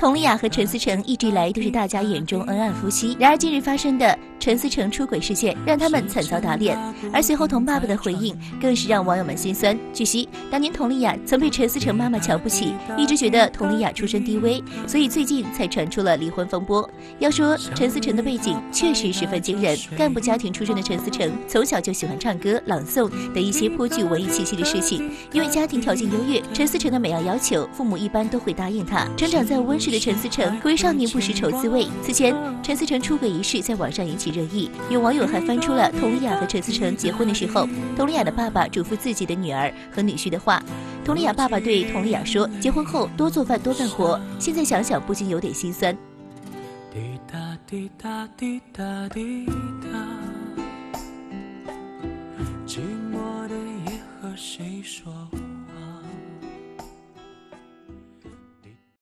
佟丽娅和陈思诚一直以来都是大家眼中恩爱夫妻，然而近日发生的陈思诚出轨事件，让他们惨遭打脸。而随后佟爸爸的回应，更是让网友们心酸。据悉，当年佟丽娅曾被陈思诚妈妈瞧不起，一直觉得佟丽娅出身低微，所以最近才传出了离婚风波。要说陈思诚的背景确实十分惊人，干部家庭出身的陈思诚，从小就喜欢唱歌、朗诵等一些颇具文艺气息的事情。因为家庭条件优越，陈思诚的每样要求，父母一般都会答应他。成长在温室。的陈思诚，为少年不识愁滋味。此前，陈思诚出轨一事在网上引起热议，有网友还翻出了佟丽娅和陈思诚结婚的时候，佟丽娅的爸爸嘱咐自己的女儿和女婿的话。佟丽娅爸爸对佟丽娅说：“结婚后多做饭多干活。”现在想想不禁有点心酸。滴答滴答滴答滴答，寂寞的夜和谁说？